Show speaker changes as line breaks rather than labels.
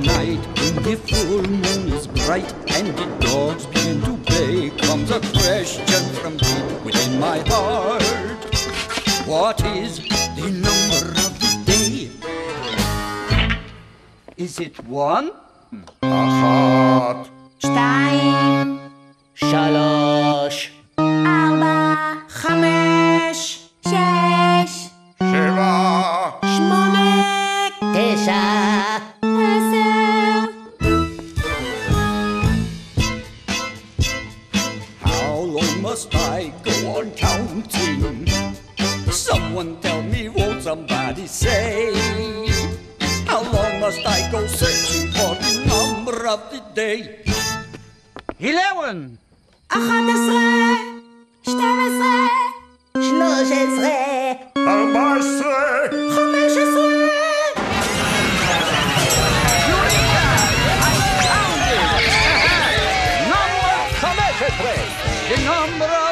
night when the full moon is bright and the dogs begin to bay comes a question from deep within my heart. What is the number of the day? Is it one?
Hmm.
Achat.
Shtayim. Shalosh. Arba.
Chamesh.
Shesh.
Shiva.
Shmone.
Tisha. Long must I go on counting? Someone tell me, won't somebody say? How long must I go searching for the number of the day? Eleven! Number 15! The number